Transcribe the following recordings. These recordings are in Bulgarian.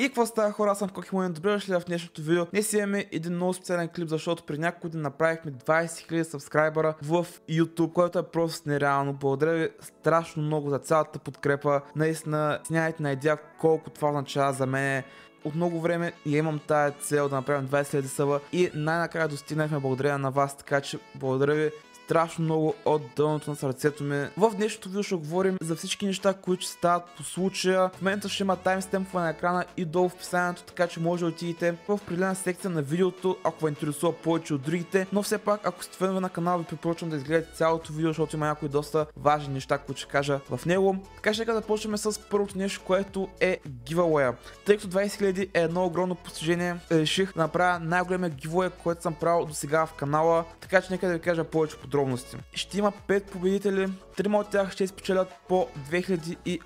И какво става хора, аз съм Кокимон, добре дошли в днешното видео. Днес имаме един много специален клип, защото при няколко дни направихме 20 000 сабскрайбъра в YouTube, което е просто нереално. Благодаря ви страшно много за цялата подкрепа. Наистина, сняйте на идея колко това означава за мен от много време и имам тая цел да направим 20 000 съба и най-накрая достигнахме благодарение на вас, така че благодаря ви страшно много от дъното на сърцето ми. В днешното видео ще говорим за всички неща, които ще стават по случая. В момента ще има таймстемпове на екрана и долу в описанието, така че може да отидете в определена секция на видеото, ако ви интересува повече от другите. Но все пак, ако сте фенове на канала, ви препоръчвам да изгледате цялото видео, защото има някои доста важни неща, които ще кажа в него. Така ще почнем с първото нещо, което е giveaway. Тъй като 20 000 е едно огромно постижение, реших да направя най-големия giveaway, който съм правил до сега в канала. Така че нека да ви кажа повече подробно подробности. Ще има 5 победители, 3 от тях ще спечелят по 2800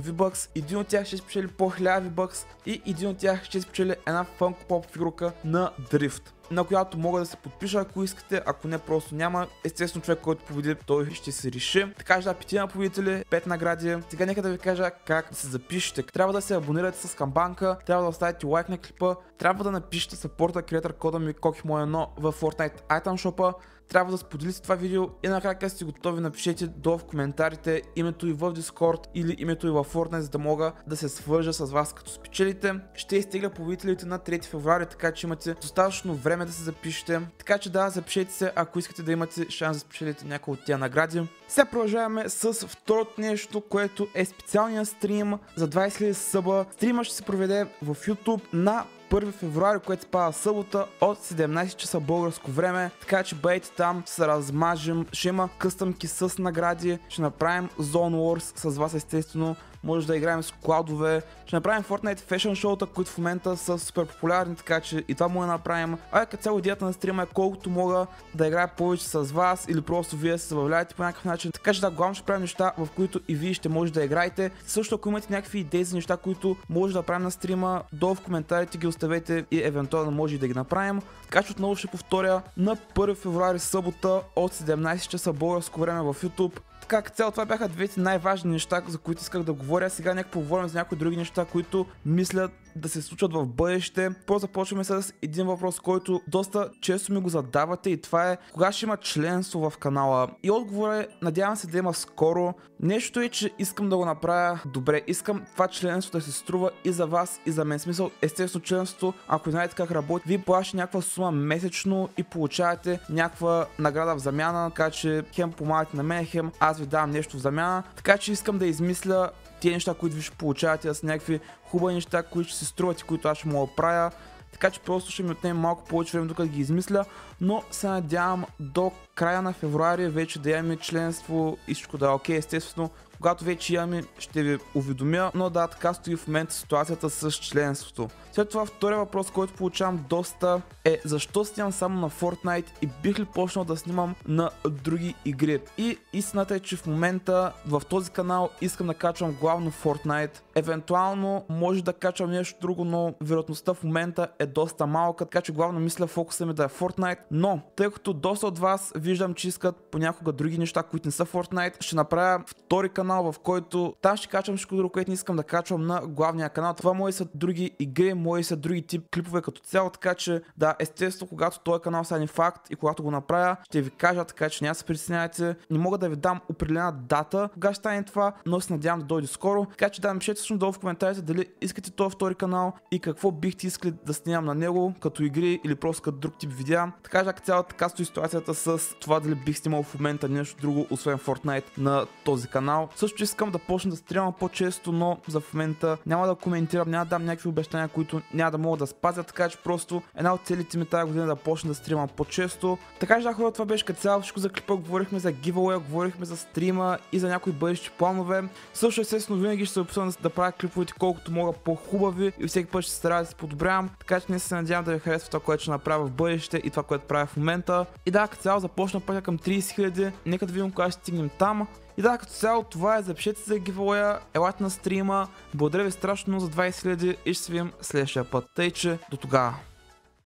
V-Bucks, един от тях ще спечели по 1000 V-Bucks и един от тях ще спечели една Funko Pop фигурка на Drift на която мога да се подпиша, ако искате, ако не просто няма. Естествено човек, който победи, той ще се реши. Така че да, петина победители, 5 награди. Сега нека да ви кажа как да се запишете. Трябва да се абонирате с камбанка, трябва да оставите лайк на клипа, трябва да напишете саппорта креатор кода ми KOKIMO1 в Fortnite Item Shop трябва да споделите това видео и накрая като сте готови напишете долу в коментарите името и в Discord или името и в Fortnite, за да мога да се свържа с вас като спечелите. Ще изтегля победителите на 3 февруари, така че имате достатъчно време да се запишете. Така че да, запишете се, ако искате да имате шанс да спечелите някои от тия награди. Сега продължаваме с второто нещо, което е специалния стрим за 20 000 съба. Стрима ще се проведе в YouTube на 1 февруари, което спава събота от 17 часа българско време. Така че бъдете там, ще се размажем, ще има къстъмки с награди, ще направим Zone Wars с вас естествено може да играем с кладове, ще направим Fortnite Fashion шоута, които в момента са супер популярни, така че и това може да направим. А като цяло идеята на стрима е колкото мога да играя повече с вас или просто вие се забавлявате по някакъв начин. Така че да, главно ще правим неща, в които и вие ще може да играете. Също ако имате някакви идеи за неща, които може да правим на стрима, долу в коментарите ги оставете и евентуално може да ги направим. Така че отново ще повторя на 1 февруари събота от 17 часа българско време в YouTube как цяло това бяха двете най-важни неща, за които исках да говоря. Сега нека поговорим за някои други неща, които мислят да се случат в бъдеще. По започваме с един въпрос, който доста често ми го задавате и това е кога ще има членство в канала. И отговор е, надявам се да има скоро. Нещо е, че искам да го направя добре. Искам това членство да се струва и за вас, и за мен. Смисъл, естествено членството, ако знаете как работи, вие плащате някаква сума месечно и получавате някаква награда в замяна, така че хем помагате на мен, хем аз ви давам нещо в замяна. Така че искам да измисля тези неща, които ви ще получавате, да са някакви хубави неща, които ще се струват и които аз ще да правя. Така че просто ще ми отнеме малко повече време докато ги измисля, но се надявам до края на февруари вече да имаме членство и всичко да е окей. Естествено, когато вече имаме, ще ви уведомя, но да, така стои в момента ситуацията с членството. След това втория въпрос, който получавам доста е защо снимам само на Fortnite и бих ли почнал да снимам на други игри. И истината е, че в момента в този канал искам да качвам главно Fortnite. Евентуално може да качвам нещо друго, но вероятността в момента е доста малка, така че главно мисля фокуса ми да е Fortnite. Но, тъй като доста от вас виждам, че искат понякога други неща, които не са Fortnite, ще направя втори канал, в който там ще качвам всичко друго, което не искам да качвам на главния канал. Това може са други игри, мои са други тип клипове като цяло, така че да, естествено, когато този канал стане факт и когато го направя, ще ви кажа, така че няма се притеснявайте. Не мога да ви дам определена дата, кога ще стане това, но се надявам да дойде скоро. Така че да, напишете всъщност долу в коментарите дали искате този втори канал и какво бихте искали да снимам на него, като игри или просто като друг тип видеа. Така че цяло така стои ситуацията с това дали бих снимал в момента нещо друго, освен Fortnite на този канал. Също искам да почна да стримам по-често, но за в момента няма да коментирам, няма да дам някакви обещания, които няма да мога да спазя, така че просто една от целите ми тази година да почна да стримам по-често. Така че да хора, това беше като цяло всичко за клипа, говорихме за giveaway, говорихме за стрима и за някои бъдещи планове. Също естествено винаги ще се опитвам да правя клиповете колкото мога по-хубави и всеки път ще се старая да се подобрявам, така че не се надявам да ви харесва това, което ще направя в бъдеще и това, което правя в момента. И да, като цяло започна пътя към 30 000, нека да видим кога ще стигнем там. И да, като цяло това е. Запишете се за гивоя, елате на стрима. Благодаря ви страшно за 20 000 и ще се видим следващия път. Тъй, че до тогава.